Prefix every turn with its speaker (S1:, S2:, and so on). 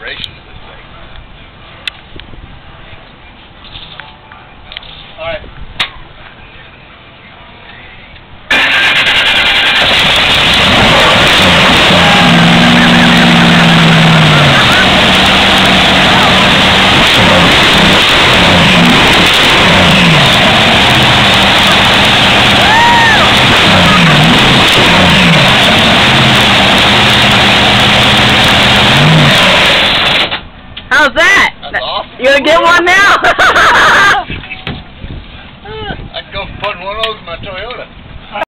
S1: vibration to this thing.
S2: Alright.
S3: How's that?
S1: That's awesome.
S3: You gonna get one now?
S1: I can go put one of those in my Toyota.